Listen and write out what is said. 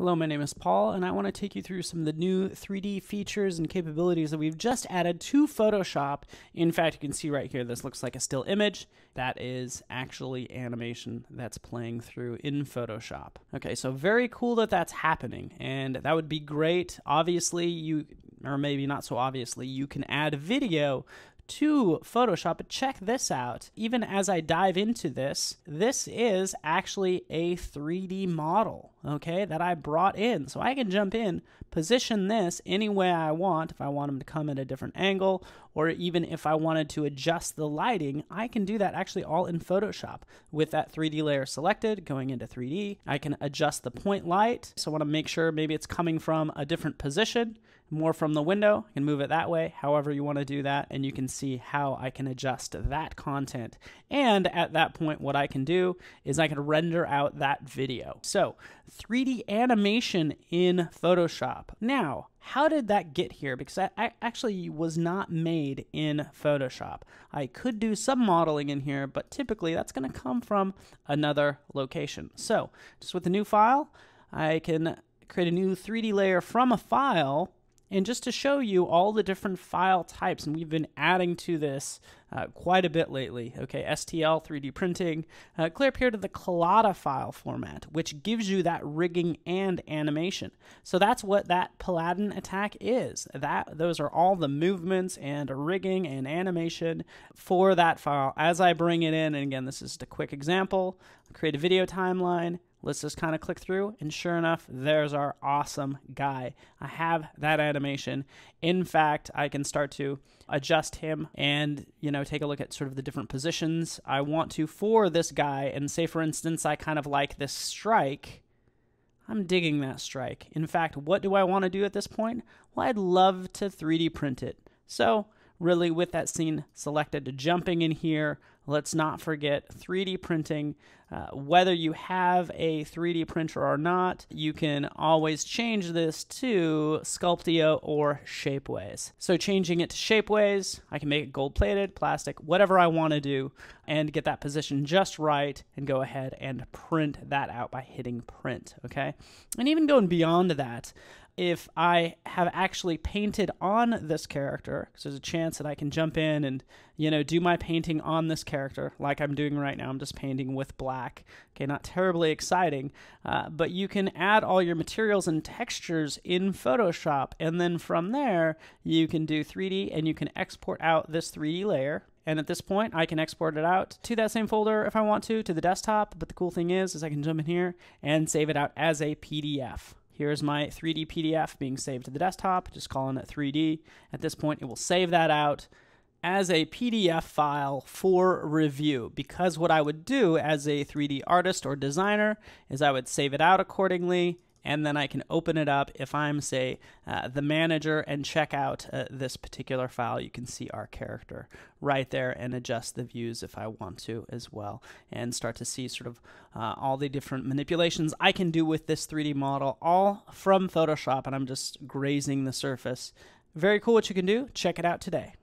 Hello, my name is Paul, and I want to take you through some of the new 3D features and capabilities that we've just added to Photoshop. In fact, you can see right here, this looks like a still image. That is actually animation that's playing through in Photoshop. Okay, so very cool that that's happening, and that would be great. Obviously, you, or maybe not so obviously, you can add video to Photoshop, but check this out. Even as I dive into this, this is actually a 3D model, okay, that I brought in. So I can jump in, position this any way I want. If I want them to come at a different angle, or even if I wanted to adjust the lighting, I can do that actually all in Photoshop. With that 3D layer selected, going into 3D, I can adjust the point light. So I want to make sure maybe it's coming from a different position more from the window. I can move it that way, however you want to do that, and you can see how I can adjust that content. And at that point, what I can do is I can render out that video. So 3D animation in Photoshop. Now, how did that get here? Because I actually was not made in Photoshop. I could do some modeling in here, but typically that's going to come from another location. So just with a new file, I can create a new 3D layer from a file and just to show you all the different file types, and we've been adding to this uh, quite a bit lately. Okay, STL 3D printing, uh, clear up here to the Collada file format, which gives you that rigging and animation. So that's what that Paladin attack is. That those are all the movements and rigging and animation for that file. As I bring it in, and again, this is just a quick example. Create a video timeline Let's just kind of click through, and sure enough, there's our awesome guy. I have that animation. In fact, I can start to adjust him and, you know, take a look at sort of the different positions I want to for this guy. And say, for instance, I kind of like this strike. I'm digging that strike. In fact, what do I want to do at this point? Well, I'd love to 3D print it. So, really, with that scene selected, jumping in here, let's not forget 3D printing. Uh, whether you have a 3D printer or not, you can always change this to Sculpteo or Shapeways. So changing it to Shapeways, I can make it gold plated, plastic, whatever I want to do, and get that position just right and go ahead and print that out by hitting print, okay? And even going beyond that, if I have actually painted on this character, because there's a chance that I can jump in and, you know, do my painting on this character like I'm doing right now. I'm just painting with black. Okay, not terribly exciting, uh, but you can add all your materials and textures in Photoshop, and then from there, you can do 3D and you can export out this 3D layer and at this point, I can export it out to that same folder if I want to, to the desktop. But the cool thing is, is I can jump in here and save it out as a PDF. Here's my 3D PDF being saved to the desktop, just calling it 3D. At this point, it will save that out as a PDF file for review because what I would do as a 3D artist or designer is I would save it out accordingly and then I can open it up if I'm, say, uh, the manager and check out uh, this particular file. You can see our character right there and adjust the views if I want to as well, and start to see sort of uh, all the different manipulations I can do with this 3D model, all from Photoshop, and I'm just grazing the surface. Very cool what you can do. Check it out today.